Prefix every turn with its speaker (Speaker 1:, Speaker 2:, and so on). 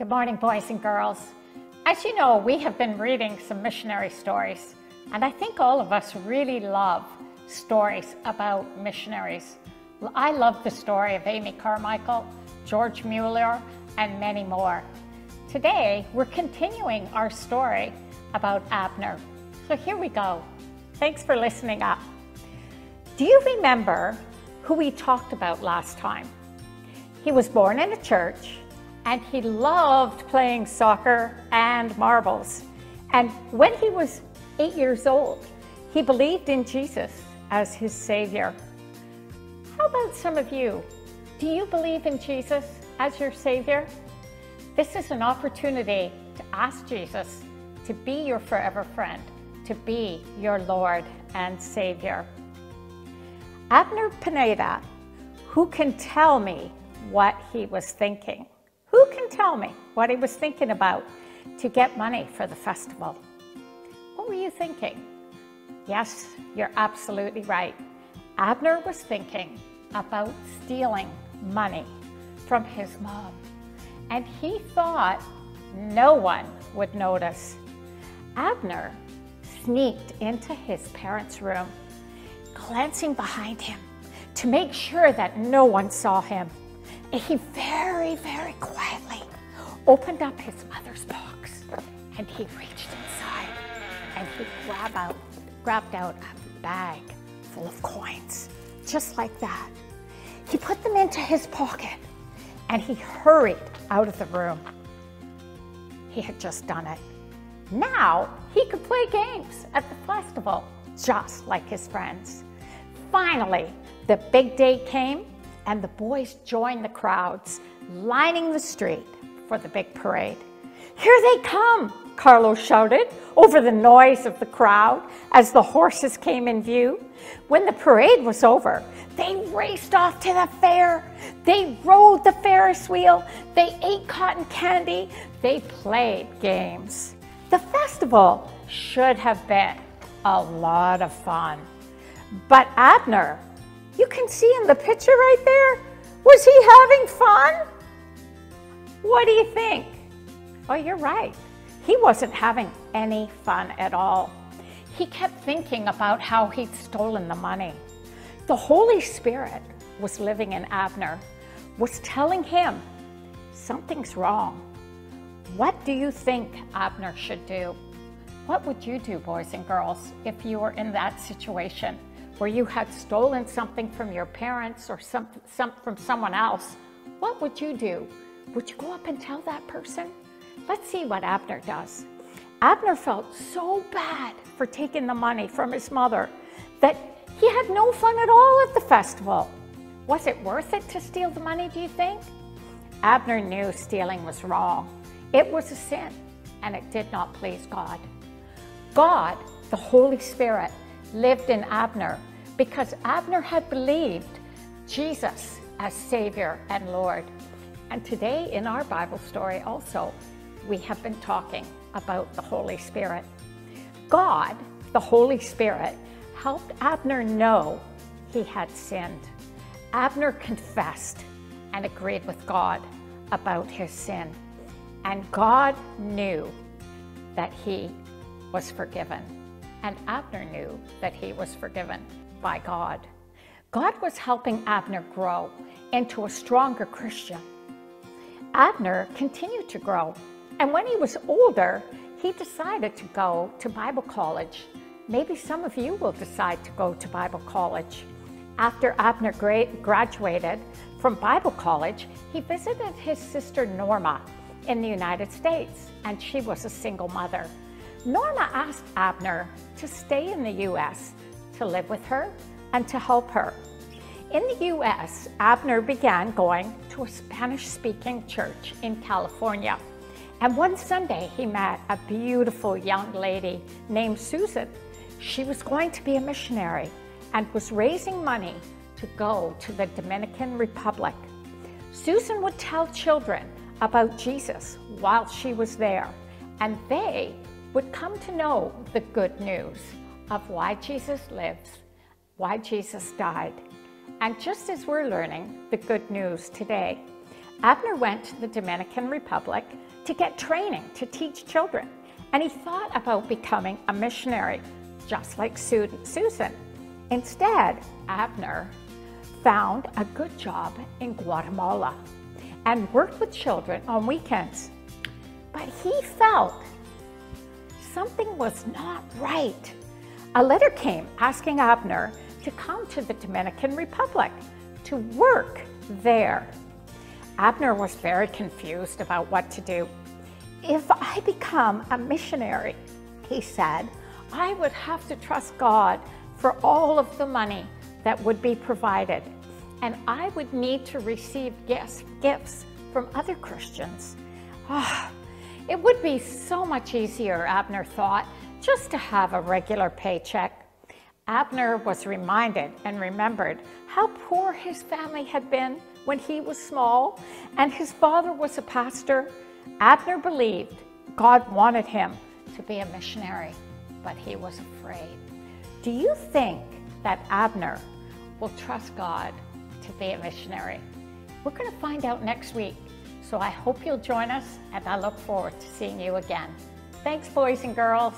Speaker 1: Good morning, boys and girls. As you know, we have been reading some missionary stories, and I think all of us really love stories about missionaries. I love the story of Amy Carmichael, George Mueller, and many more. Today, we're continuing our story about Abner. So here we go. Thanks for listening up. Do you remember who we talked about last time? He was born in a church and he loved playing soccer and marbles. And when he was eight years old, he believed in Jesus as his Savior. How about some of you? Do you believe in Jesus as your Savior? This is an opportunity to ask Jesus to be your forever friend, to be your Lord and Savior. Abner Pineda, who can tell me what he was thinking? Who can tell me what he was thinking about to get money for the festival? What were you thinking? Yes, you're absolutely right. Abner was thinking about stealing money from his mom. And he thought no one would notice. Abner sneaked into his parents' room, glancing behind him to make sure that no one saw him. And he very, very quietly opened up his mother's box and he reached inside and he grabbed out, grabbed out a bag full of coins, just like that. He put them into his pocket and he hurried out of the room. He had just done it. Now he could play games at the festival just like his friends. Finally, the big day came and the boys joined the crowds lining the street for the big parade. Here they come, Carlos shouted over the noise of the crowd as the horses came in view. When the parade was over, they raced off to the fair. They rode the Ferris wheel. They ate cotton candy. They played games. The festival should have been a lot of fun. But Abner you can see in the picture right there. Was he having fun? What do you think? Oh, you're right. He wasn't having any fun at all. He kept thinking about how he'd stolen the money. The Holy Spirit was living in Abner, was telling him, something's wrong. What do you think Abner should do? What would you do, boys and girls, if you were in that situation? Where you had stolen something from your parents or some, some, from someone else, what would you do? Would you go up and tell that person? Let's see what Abner does. Abner felt so bad for taking the money from his mother that he had no fun at all at the festival. Was it worth it to steal the money, do you think? Abner knew stealing was wrong. It was a sin, and it did not please God. God, the Holy Spirit, lived in Abner because Abner had believed Jesus as Savior and Lord. And today in our Bible story also, we have been talking about the Holy Spirit. God, the Holy Spirit, helped Abner know he had sinned. Abner confessed and agreed with God about his sin. And God knew that he was forgiven. And Abner knew that he was forgiven by God. God was helping Abner grow into a stronger Christian. Abner continued to grow, and when he was older, he decided to go to Bible college. Maybe some of you will decide to go to Bible college. After Abner graduated from Bible college, he visited his sister Norma in the United States, and she was a single mother. Norma asked Abner to stay in the U.S to live with her and to help her. In the US, Abner began going to a Spanish speaking church in California. And one Sunday, he met a beautiful young lady named Susan. She was going to be a missionary and was raising money to go to the Dominican Republic. Susan would tell children about Jesus while she was there, and they would come to know the good news of why Jesus lives, why Jesus died. And just as we're learning the good news today, Abner went to the Dominican Republic to get training to teach children. And he thought about becoming a missionary, just like Susan. Instead, Abner found a good job in Guatemala and worked with children on weekends. But he felt something was not right. A letter came asking Abner to come to the Dominican Republic to work there. Abner was very confused about what to do. If I become a missionary, he said, I would have to trust God for all of the money that would be provided, and I would need to receive gifts, from other Christians. Oh, it would be so much easier, Abner thought, just to have a regular paycheck. Abner was reminded and remembered how poor his family had been when he was small and his father was a pastor. Abner believed God wanted him to be a missionary, but he was afraid. Do you think that Abner will trust God to be a missionary? We're going to find out next week. So I hope you'll join us and I look forward to seeing you again. Thanks, boys and girls.